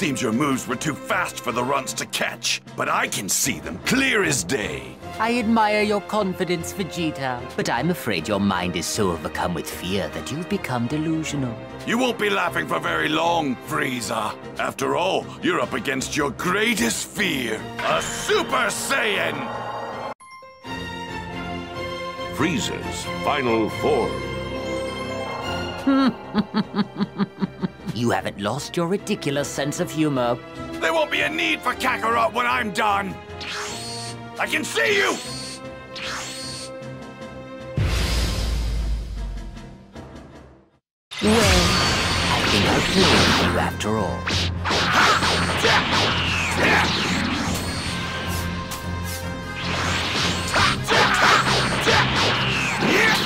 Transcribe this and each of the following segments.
Seems your moves were too fast for the runts to catch, but I can see them clear as day. I admire your confidence, Vegeta, but I'm afraid your mind is so overcome with fear that you've become delusional. You won't be laughing for very long, Frieza. After all, you're up against your greatest fear, a Super Saiyan! Frieza's final form. you haven't lost your ridiculous sense of humor. There won't be a need for Kakarot when I'm done. I can see you! Well, I think I'll play you after all.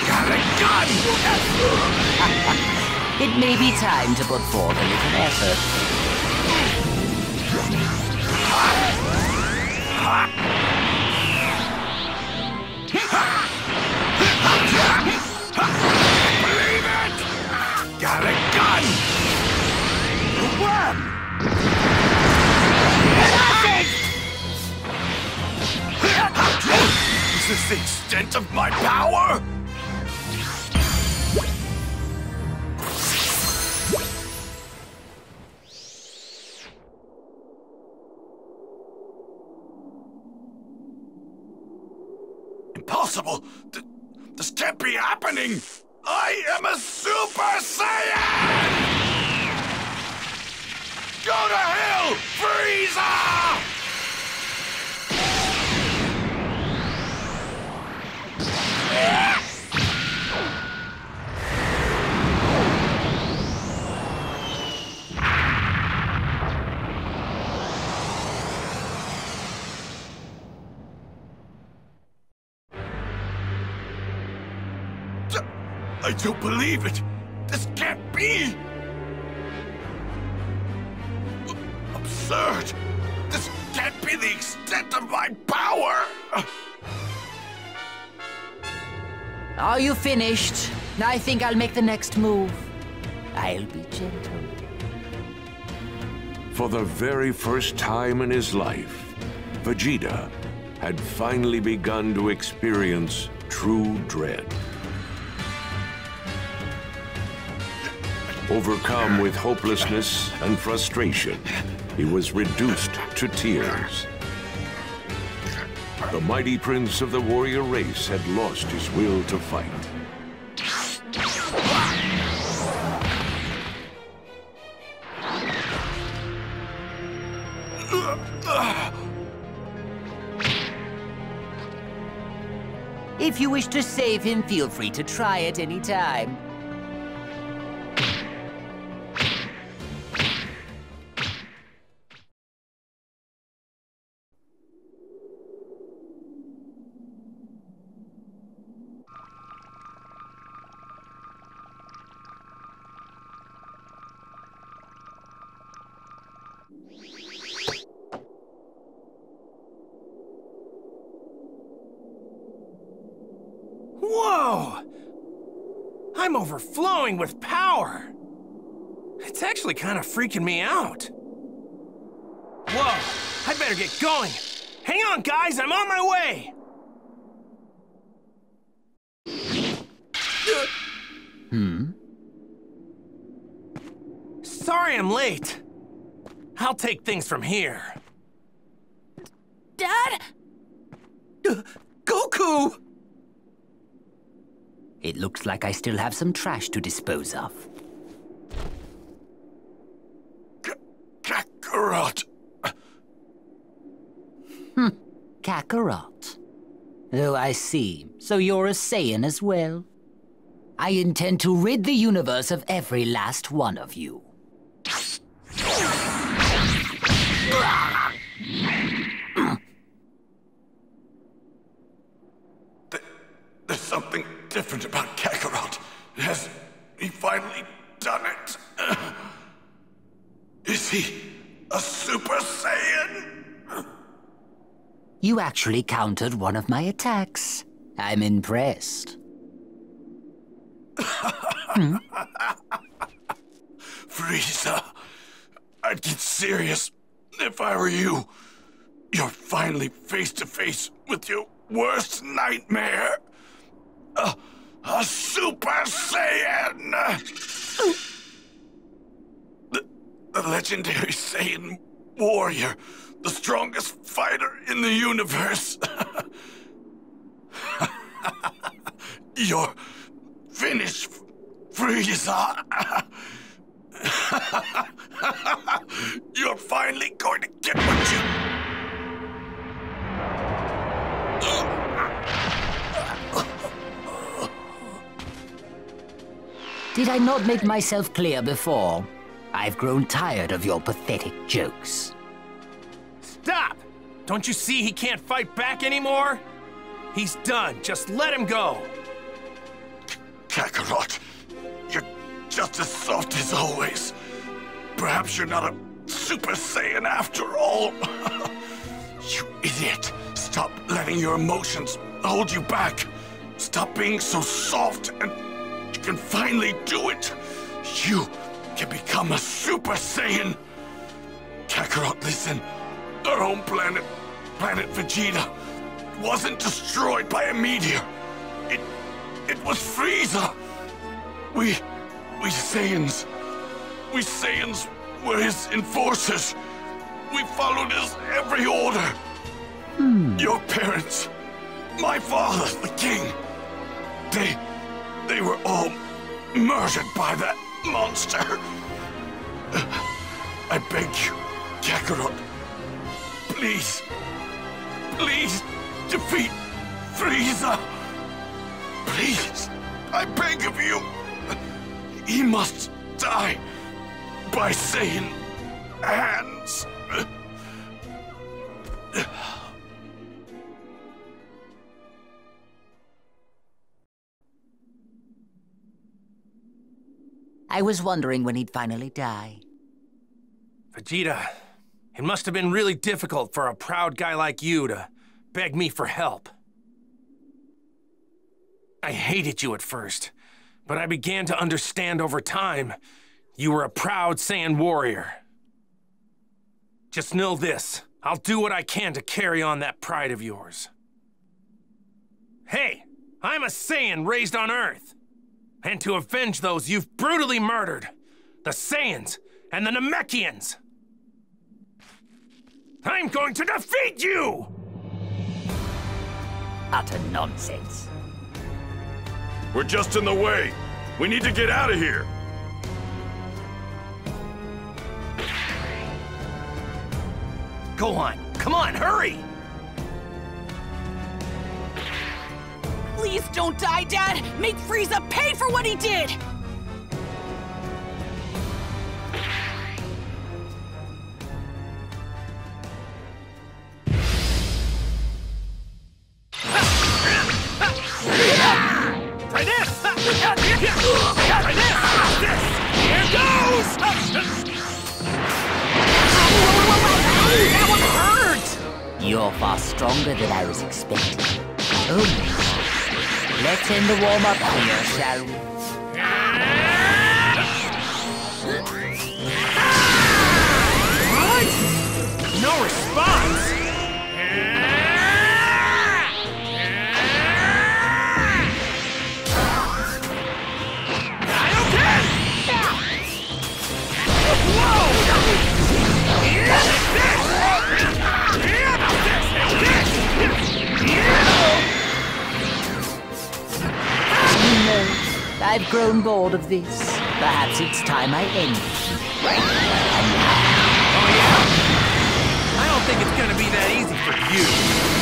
Got a gun! it may be time to put forth a little effort. Believe it! Got a gun! Wham! Is this the extent of my power? Can't be happening! I am a Super Saiyan! Go to hell, Frieza! I don't believe it! This can't be! Absurd! This can't be the extent of my power! Are you finished? I think I'll make the next move. I'll be gentle. For the very first time in his life, Vegeta had finally begun to experience true dread. Overcome with hopelessness and frustration, he was reduced to tears. The mighty prince of the warrior race had lost his will to fight. If you wish to save him, feel free to try at any time. Overflowing with power! It's actually kind of freaking me out. Whoa! I better get going! Hang on, guys! I'm on my way! Hmm? Sorry I'm late. I'll take things from here. Dad? Uh, Goku! It looks like I still have some trash to dispose of. Kakarot! Hmm, Kakarot. Oh, I see. So you're a Saiyan as well? I intend to rid the universe of every last one of you. There's something different about Kakarot. Has he finally done it? Is he a Super Saiyan? You actually countered one of my attacks. I'm impressed. Hmm? Frieza, I'd get serious if I were you. You're finally face to face with your worst nightmare. A, a Super Saiyan! Oh. The, the legendary Saiyan warrior, the strongest fighter in the universe. You're finished, Frieza. You're finally going to get what you... Did I not make myself clear before? I've grown tired of your pathetic jokes. Don't you see he can't fight back anymore? He's done. Just let him go. Kakarot, you're just as soft as always. Perhaps you're not a Super Saiyan after all. you idiot. Stop letting your emotions hold you back. Stop being so soft and you can finally do it. You can become a Super Saiyan. Kakarot, listen. Our home planet, planet Vegeta, wasn't destroyed by a meteor. It, it was Frieza. We, we Saiyans, we Saiyans were his enforcers. We followed his every order. Hmm. Your parents, my father, the king, they, they were all murdered by that monster. I beg you, Kakarot, please, please defeat Frieza. Please, I beg of you. He must die by Saiyan hands. I was wondering when he'd finally die. Vegeta, it must have been really difficult for a proud guy like you to beg me for help. I hated you at first, but I began to understand over time you were a proud Saiyan warrior. Just know this, I'll do what I can to carry on that pride of yours. Hey, I'm a Saiyan raised on Earth, and to avenge those you've brutally murdered, the Saiyans and the Namekians. I'm going to defeat you! Utter nonsense. We're just in the way. We need to get out of here. Go on, come on, hurry! Please don't die, Dad! Make Frieza pay for what he did! Let's the warm-up here, shall we? No response? I've grown bored of this. Perhaps it's time I end it. And now, I don't think it's gonna be that easy for you.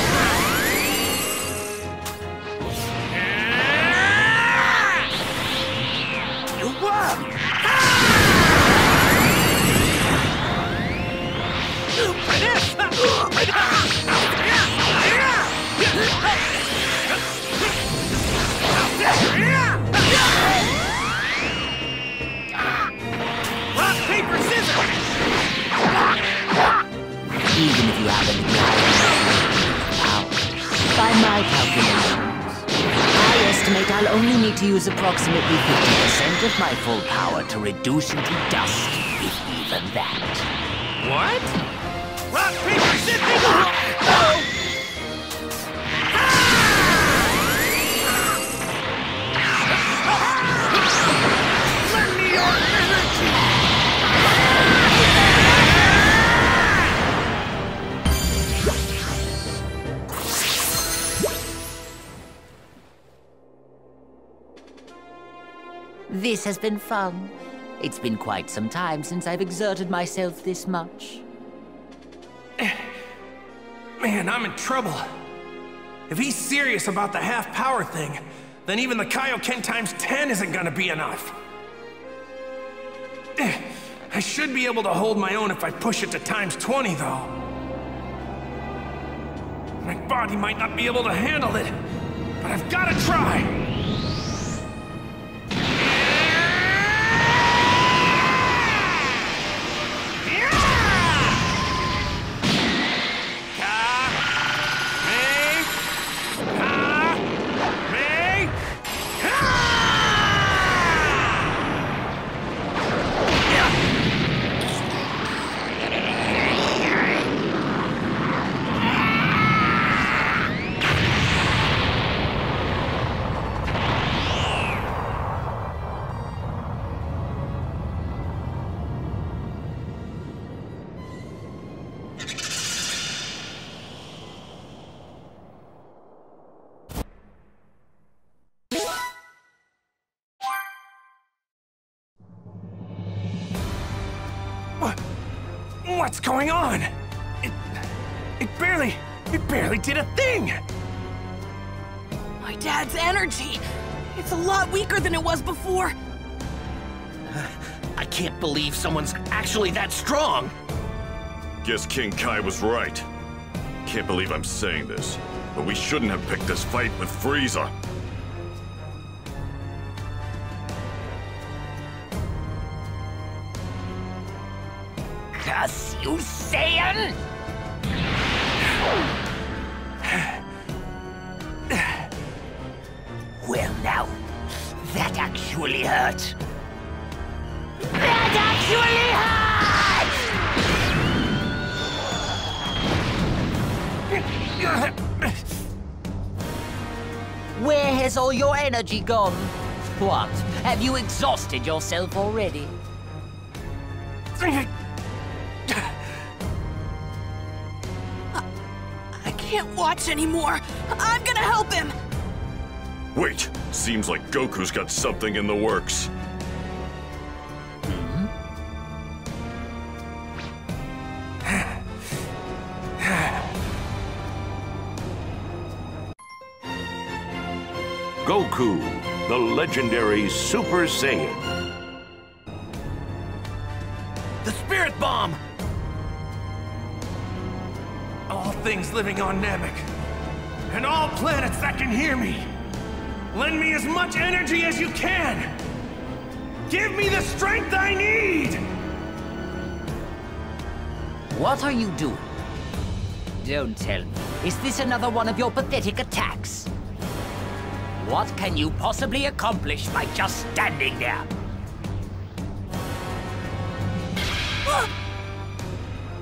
To use approximately 50% of my full power to reduce you to dust, if even. that. What? Rock, paper, scissors! This has been fun. It's been quite some time since I've exerted myself this much. Man, I'm in trouble. If he's serious about the half power thing, then even the Kaioken times 10 isn't gonna be enough. I should be able to hold my own if I push it to times 20, though. My body might not be able to handle it, but I've gotta try. What's going on? It, it barely, it barely did a thing. My dad's energy! It's a lot weaker than it was before. I can't believe someone's actually that strong. Guess King Kai was right. Can't believe I'm saying this, but we shouldn't have picked this fight with Frieza. Actually hurt. That actually hurt! Where has all your energy gone? What? Have you exhausted yourself already? I can't watch anymore. I'm gonna help him. Wait, seems like Goku's got something in the works. Goku, the legendary Super Saiyan. The Spirit Bomb! All things living on Namek, and all planets that can hear me, lend me as much energy as you can. Give me the strength I need. What are you doing? Don't tell me. Is this another one of your pathetic attacks? What can you possibly accomplish by just standing there?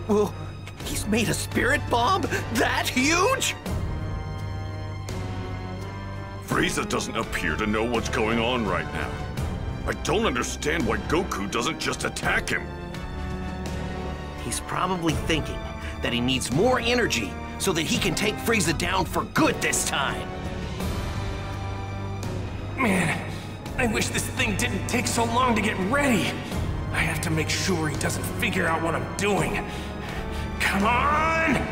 Well, he's made a Spirit Bomb that huge? Frieza doesn't appear to know what's going on right now. I don't understand why Goku doesn't just attack him. He's probably thinking that he needs more energy so that he can take Frieza down for good this time. Man, I wish this thing didn't take so long to get ready. I have to make sure he doesn't figure out what I'm doing. Come on!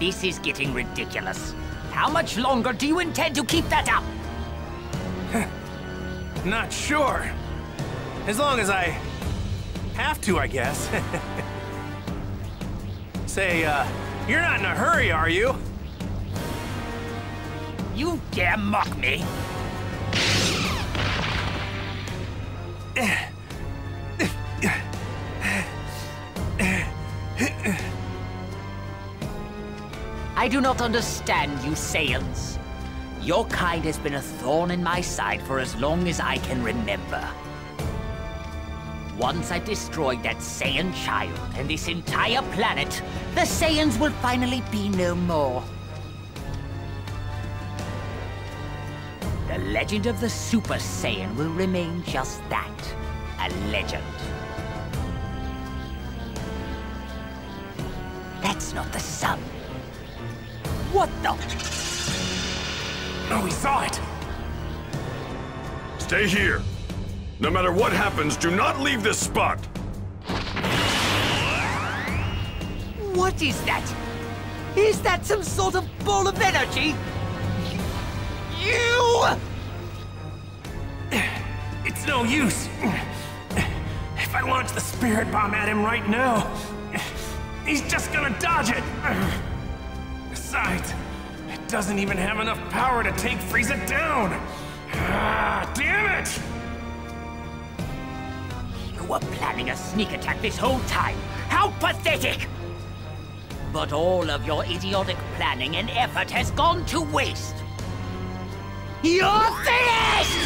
This is getting ridiculous. How much longer do you intend to keep that up? Not sure. As long as I have to, I guess. Say, uh, you're not in a hurry, are you? You dare mock me? I do not understand you Saiyans. Your kind has been a thorn in my side for as long as I can remember. Once I've destroyed that Saiyan child and this entire planet, the Saiyans will finally be no more. The legend of the Super Saiyan will remain just that, a legend. That's not the sun. What the? No, we saw it! Stay here. No matter what happens, do not leave this spot. What is that? Is that some sort of ball of energy? You! It's no use. If I launch the spirit bomb at him right now, he's just gonna dodge it. Besides, it doesn't even have enough power to take Frieza down. Ah, damn it! You were planning a sneak attack this whole time. How pathetic! But all of your idiotic planning and effort has gone to waste. You're finished!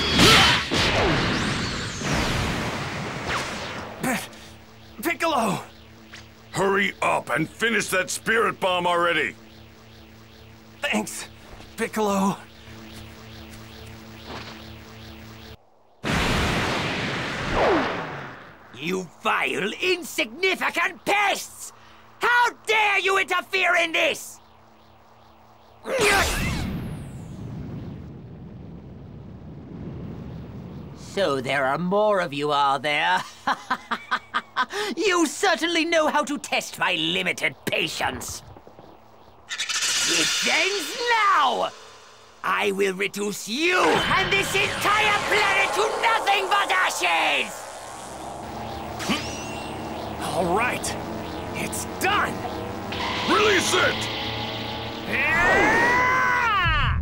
Piccolo! Hurry up and finish that spirit bomb already. Thanks, Piccolo. You vile, insignificant pests! How dare you interfere in this! So there are more of you, are there? you certainly know how to test my limited patience. It ends now! I will reduce you and this entire planet to nothing but ashes! All right, it's done! Release it! Ah!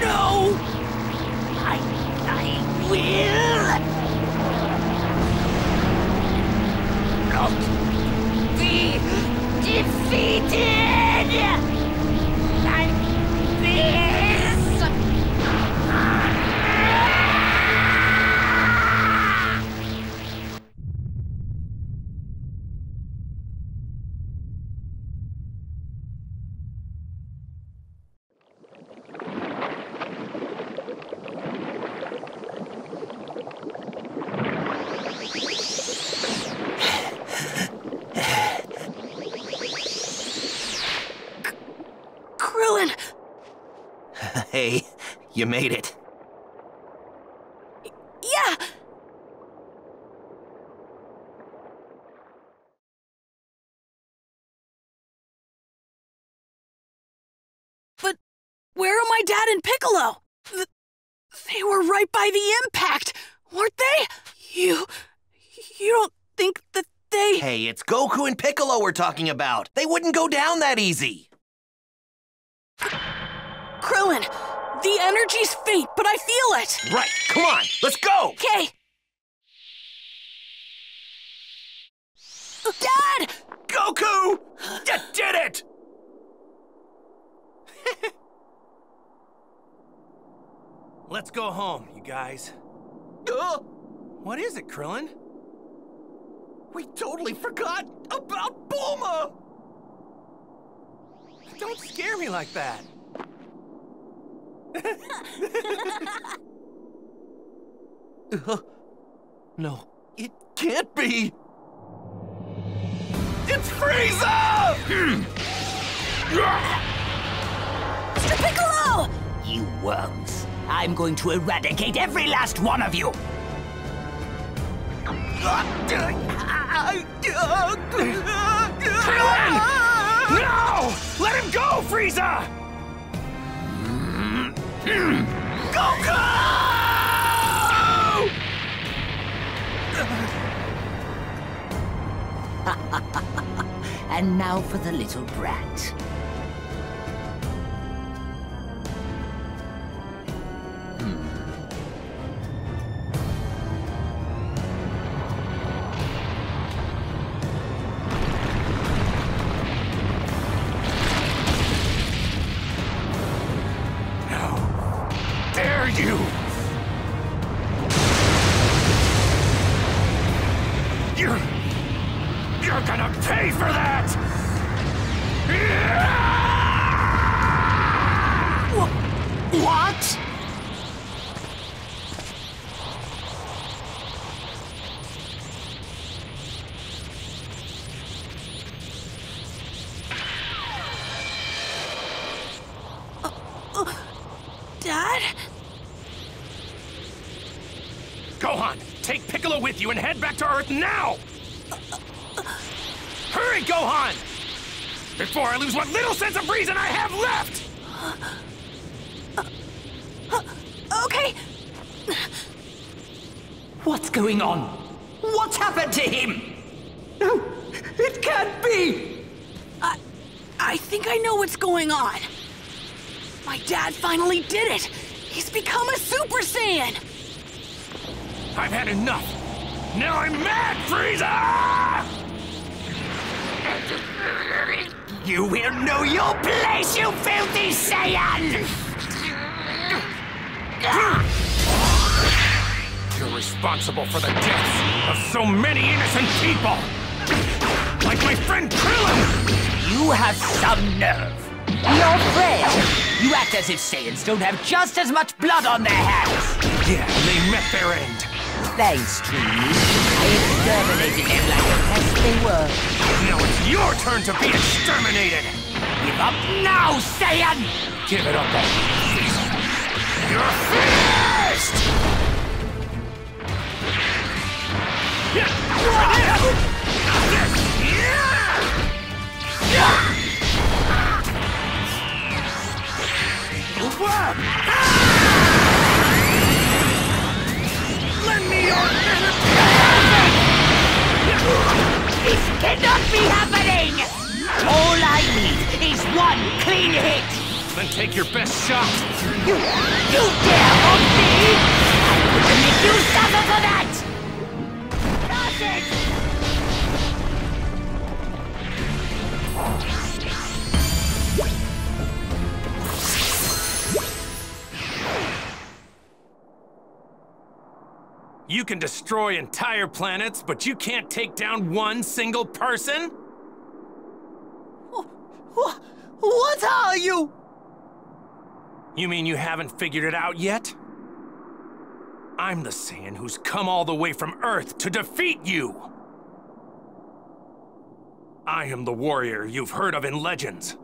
No! I, I will not be defeated! Like this! Hey, you made it. Yeah! But where are my dad and Piccolo? Th- they were right by the impact, weren't they? You. You don't think that they. Hey, it's Goku and Piccolo we're talking about. They wouldn't go down that easy. Krillin, the energy's faint, but I feel it! Right, come on, let's go! Okay! Dad! Goku! You did it! Let's go home, you guys. Uh, What is it, Krillin? we totally forgot about Bulma! Don't scare me like that. Uh, no, it can't be! It's Frieza! Mr. Piccolo! You worms. I'm going to eradicate every last one of you! No! Let him go, Frieza! Goku! And now for the little brat. Earth now! Hurry, Gohan! Before I lose what little sense of reason I have left! Okay. What's going on? What's happened to him? No, it can't be! I, I think I know what's going on. My dad finally did it. He's become a Super Saiyan. I've had enough. Now I'm mad, Frieza! You will know your place, you filthy Saiyan! You're responsible for the deaths of so many innocent people! Like my friend Krillin! You have some nerve. You're frail. You act as if Saiyans don't have just as much blood on their hands. Yeah, they met their end. Thanks to you, I exterminated them like the pest they were. Now it's your turn to be exterminated! Give up now, Saiyan! Give it up, then. You're finished! Cannot be happening! All I need is one clean hit! Then take your best shot. You, you dare on me? Going to make you suffer for that! You can destroy entire planets, but you can't take down one single person? What, what are you? You mean you haven't figured it out yet? I'm the Saiyan who's come all the way from Earth to defeat you! I am the warrior you've heard of in legends.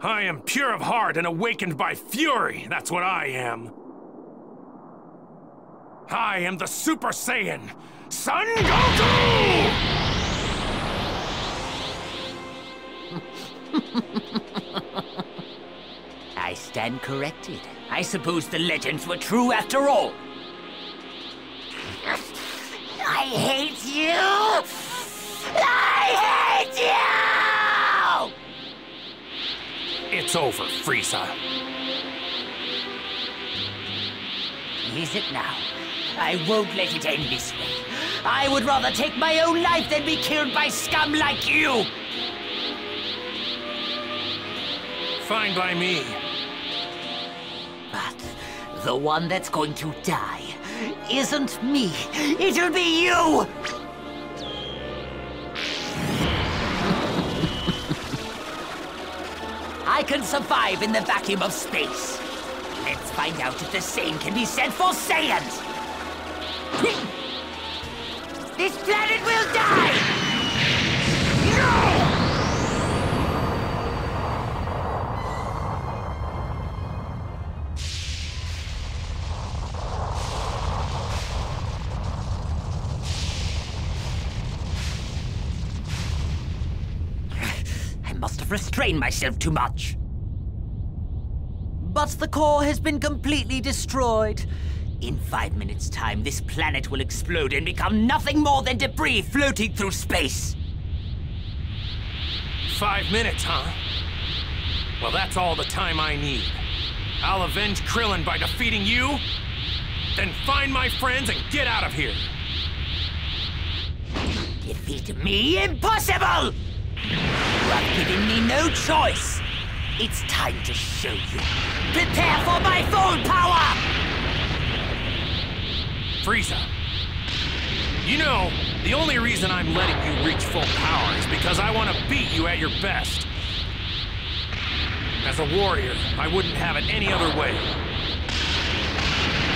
I am pure of heart and awakened by fury, that's what I am. I am the Super Saiyan, Son Goku! I stand corrected. I suppose the legends were true after all. I hate you! I hate you! It's over, Frieza. Is it now? I won't let it end this way. I would rather take my own life than be killed by scum like you! Fine by me. But the one that's going to die isn't me. It'll be you! I can survive in the vacuum of space. Let's find out if the same can be said for Saiyans! This planet will die! No! I must have restrained myself too much. But the core has been completely destroyed. In five minutes' time, this planet will explode and become nothing more than debris floating through space. Five minutes, huh? Well, that's all the time I need. I'll avenge Krillin by defeating you, then find my friends and get out of here. Defeat me? Impossible! You have given me no choice. It's time to show you. Prepare for my full power! Frieza. You know, the only reason I'm letting you reach full power is because I want to beat you at your best. As a warrior, I wouldn't have it any other way.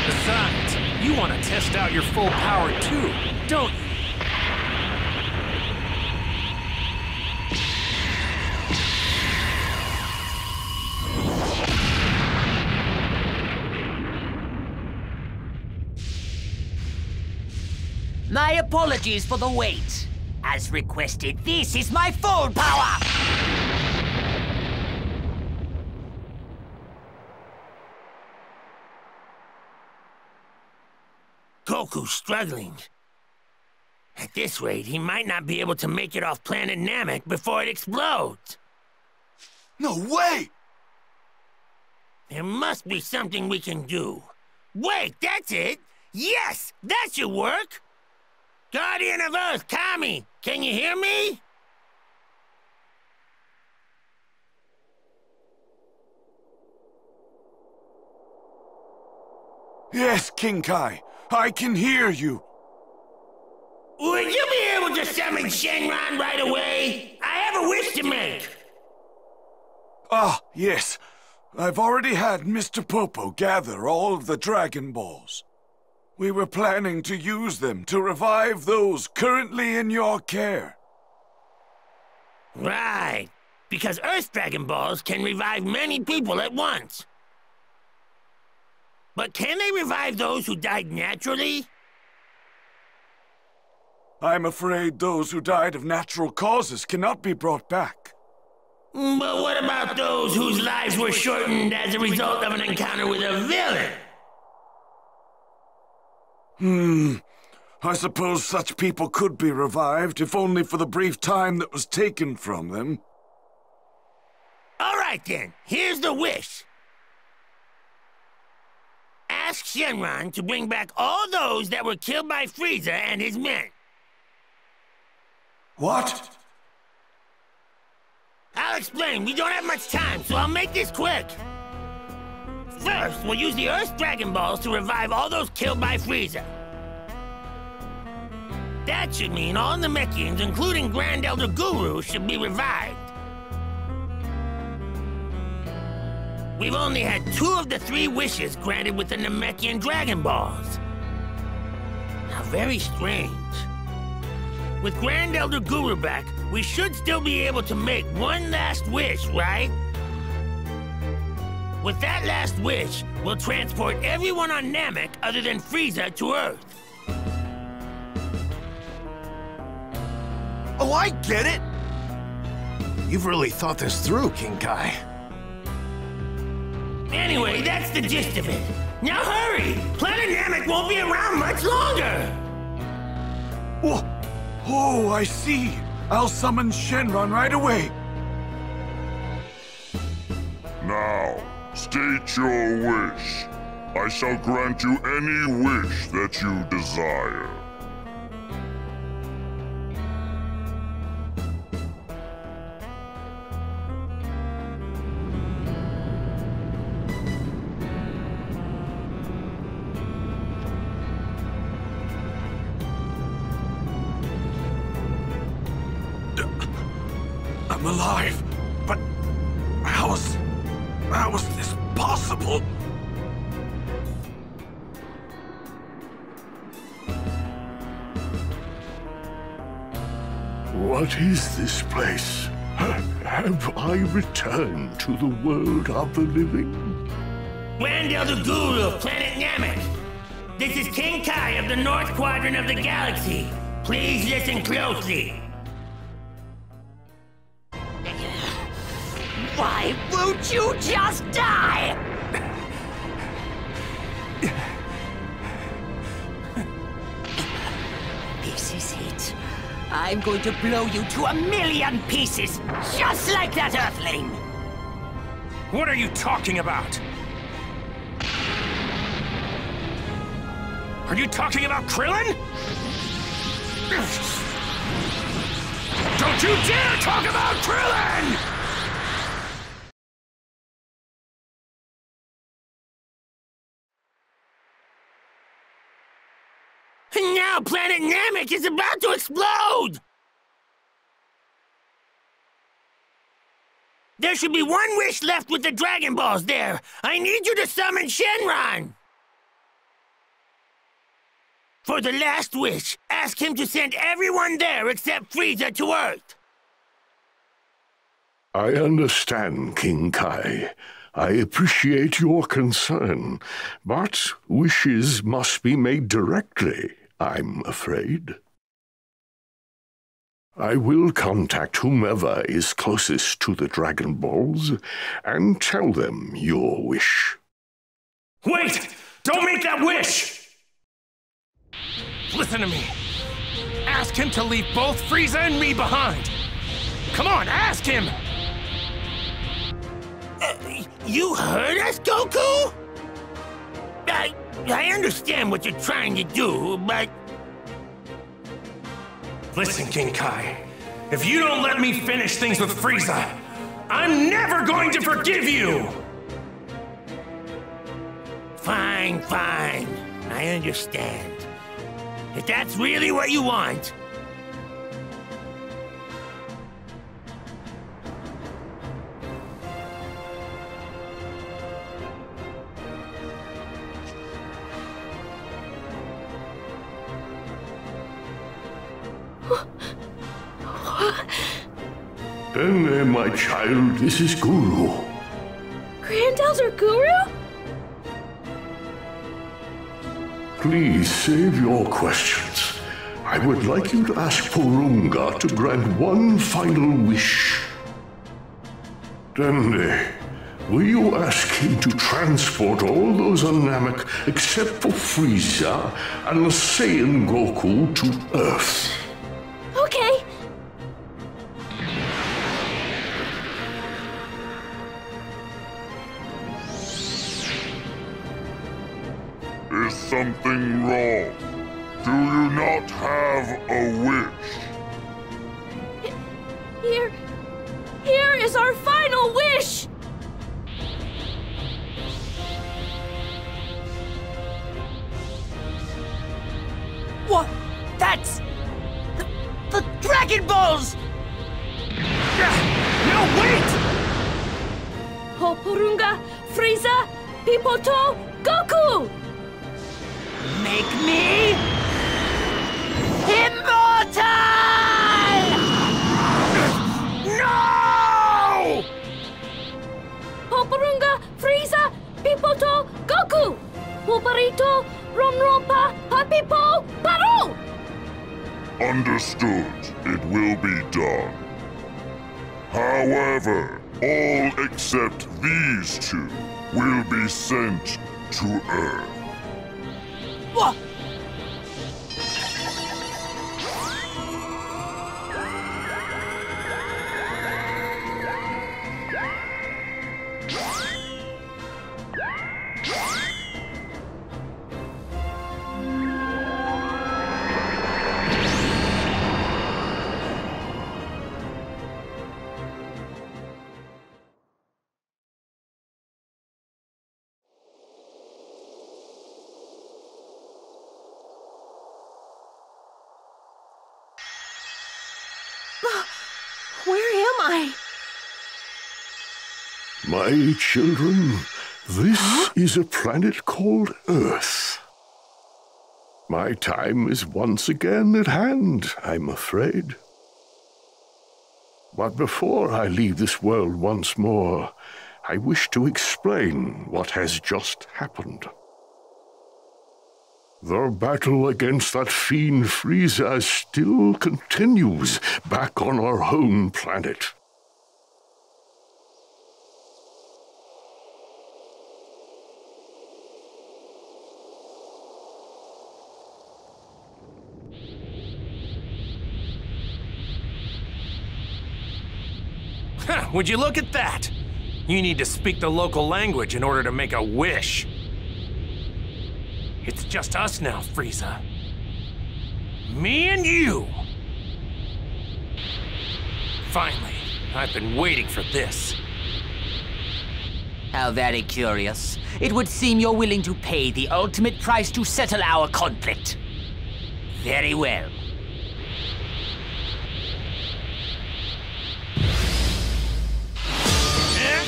Besides, you want to test out your full power too, don't you? My apologies for the wait. As requested, this is my full power! Goku's struggling. At this rate, he might not be able to make it off planet Namek before it explodes. No way! There must be something we can do. Wait, that's it! Yes, that should work! Guardian of Earth, Kami, can you hear me? Yes, King Kai. I can hear you. Would you be able to summon Shenron right away? I have a wish to make. Ah, yes. I've already had Mr. Popo gather all of the Dragon Balls. We were planning to use them to revive those currently in your care. Right. Because Earth Dragon Balls can revive many people at once. But can they revive those who died naturally? I'm afraid those who died of natural causes cannot be brought back. But what about those whose lives were shortened as a result of an encounter with a villain? Hmm. I suppose such people could be revived, if only for the brief time that was taken from them. All right then, here's the wish. Ask Shenron to bring back all those that were killed by Frieza and his men. What? I'll explain. We don't have much time, so I'll make this quick. First, we'll use the Earth's Dragon Balls to revive all those killed by Frieza. That should mean all the Namekians, including Grand Elder Guru, should be revived. We've only had two of the three wishes granted with the Namekian Dragon Balls. How very strange. With Grand Elder Guru back, we should still be able to make one last wish, right? With that last wish, we'll transport everyone on Namek other than Frieza to Earth. Oh, I get it! You've really thought this through, King Kai. Anyway, that's the gist of it. Now hurry! Planet Namek won't be around much longer! Oh, oh, I see. I'll summon Shenron right away. Now, state your wish. I shall grant you any wish that you desire. Possible? What is this place? Have I returned to the world of the living? Grand Elder Guru of planet Namek. This is King Kai of the North Quadrant of the galaxy. Please listen closely. Won't you just die? This is it. I'm going to blow you to a million pieces, just like that Earthling! What are you talking about? Are you talking about Krillin? Don't you dare talk about Krillin! And now planet Is about to explode! There should be one wish left with the Dragon Balls there. I need you to summon Shenron! For the last wish, ask him to send everyone there except Frieza to Earth. I understand, King Kai. I appreciate your concern, but wishes must be made directly. I'm afraid. I will contact whomever is closest to the Dragon Balls and tell them your wish. Wait! Don't make that wish! Listen to me. Ask him to leave both Frieza and me behind. Come on, ask him! Uh, you heard us, Goku? I, I understand what you're trying to do, but... Listen, King Kai. If you don't let me finish things with Frieza, I'm never going to forgive you! Fine, fine. I understand. If that's really what you want, Then, eh, my child, this is Guru. Grand Elder Guru? Please save your questions. I would like you to ask Porunga to grant one final wish. Dende, eh, will you ask him to transport all those on Namek except for Frieza and the Saiyan Goku to Earth? However, all except these two will be sent to Earth. What? My children, this is a planet called Earth. My time is once again at hand, I'm afraid. But before I leave this world once more, I wish to explain what has just happened. The battle against that fiend Frieza still continues back on our home planet. Would you look at that? You need to speak the local language in order to make a wish. It's just us now, Frieza. Me and you! Finally, I've been waiting for this. How very curious. It would seem you're willing to pay the ultimate price to settle our conflict. Very well.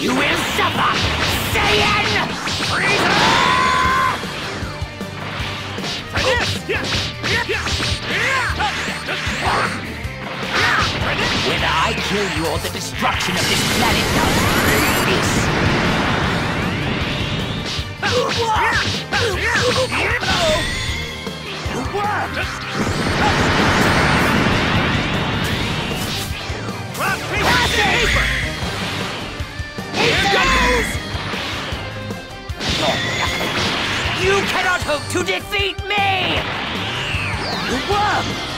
You will suffer! Saiyan! Freeze! When I kill you all the destruction of this planet comes through this! Cross paper! Here goes! You cannot hope to defeat me! Whoa!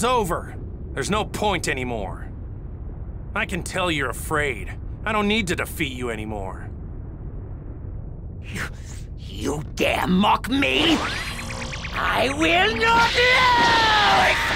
Is over. There's no point anymore. I can tell you're afraid. I don't need to defeat you anymore. You dare mock me? I will not lose!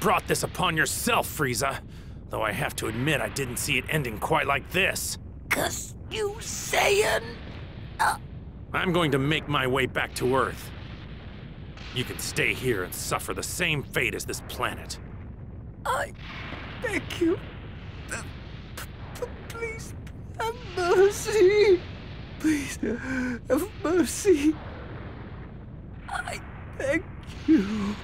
Brought this upon yourself, Frieza. Though I have to admit I didn't see it ending quite like this. Cause you Saiyan. I'm going to make my way back to Earth. You can stay here and suffer the same fate as this planet. I beg you. uh, p- p- Please have mercy. Please have mercy. I beg you.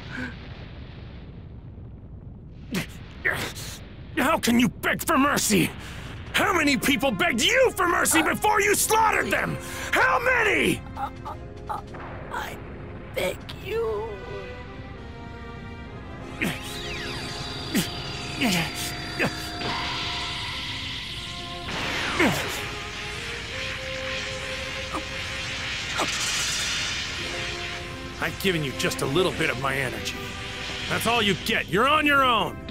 How can you beg for mercy? How many people begged you for mercy before you slaughtered them? How many? I beg you. I've given you just a little bit of my energy. That's all you get. You're on your own.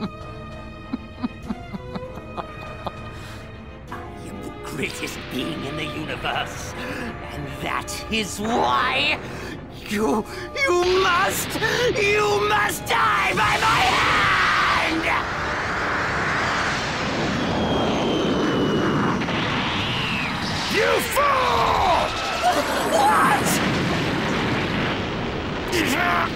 I am the greatest being in the universe. And that is why you, you must, you must die by my hand! You fool! Ah!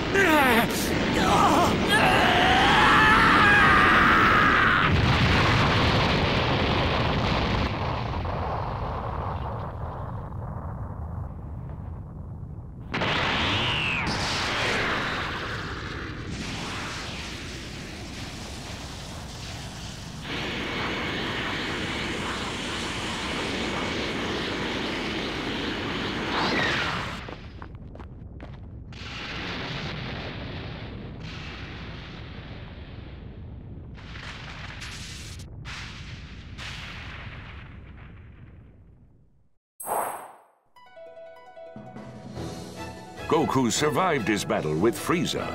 Goku survived his battle with Frieza.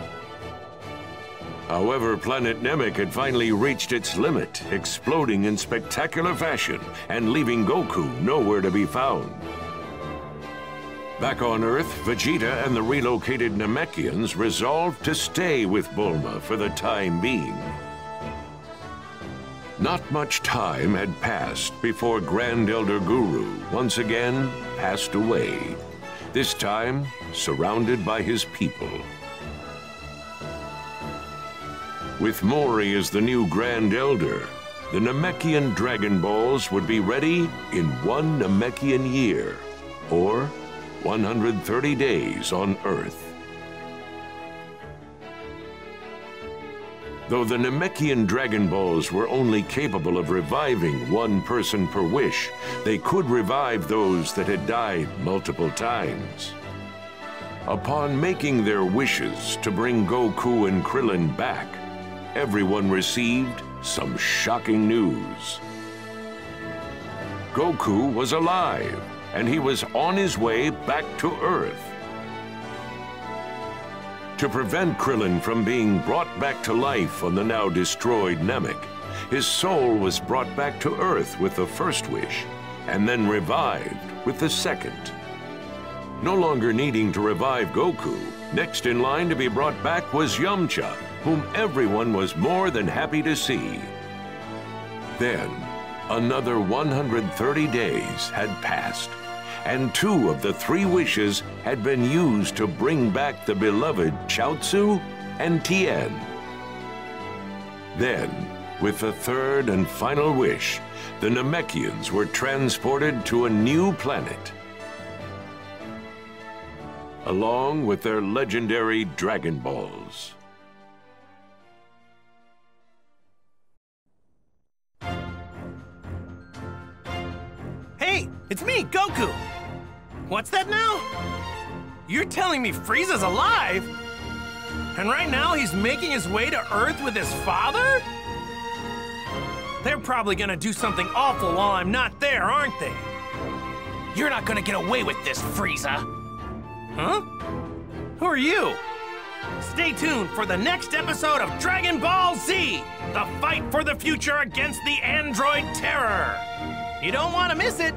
However, planet Namek had finally reached its limit, exploding in spectacular fashion and leaving Goku nowhere to be found. Back on Earth, Vegeta and the relocated Namekians resolved to stay with Bulma for the time being. Not much time had passed before Grand Elder Guru once again passed away, this time surrounded by his people. With Moori as the new Grand Elder, the Namekian Dragon Balls would be ready in one Namekian year, or 130 days on Earth. Though the Namekian Dragon Balls were only capable of reviving one person per wish, they could revive those that had died multiple times. Upon making their wishes to bring Goku and Krillin back, everyone received some shocking news. Goku was alive, and he was on his way back to Earth. To prevent Krillin from being brought back to life on the now destroyed Namek, his soul was brought back to Earth with the first wish, and then revived with the second. No longer needing to revive Goku, next in line to be brought back was Yamcha, whom everyone was more than happy to see. Then, another 130 days had passed, and two of the three wishes had been used to bring back the beloved Chiaotzu and Tien. Then, with the third and final wish, the Namekians were transported to a new planet. Along with their legendary Dragon Balls. Hey, it's me, Goku! What's that now? You're telling me Frieza's alive? And right now he's making his way to Earth with his father? They're probably gonna do something awful while I'm not there, aren't they? You're not gonna get away with this, Frieza! Huh? Who are you? Stay tuned for the next episode of Dragon Ball Z! The fight for the future against the android terror! You don't want to miss it!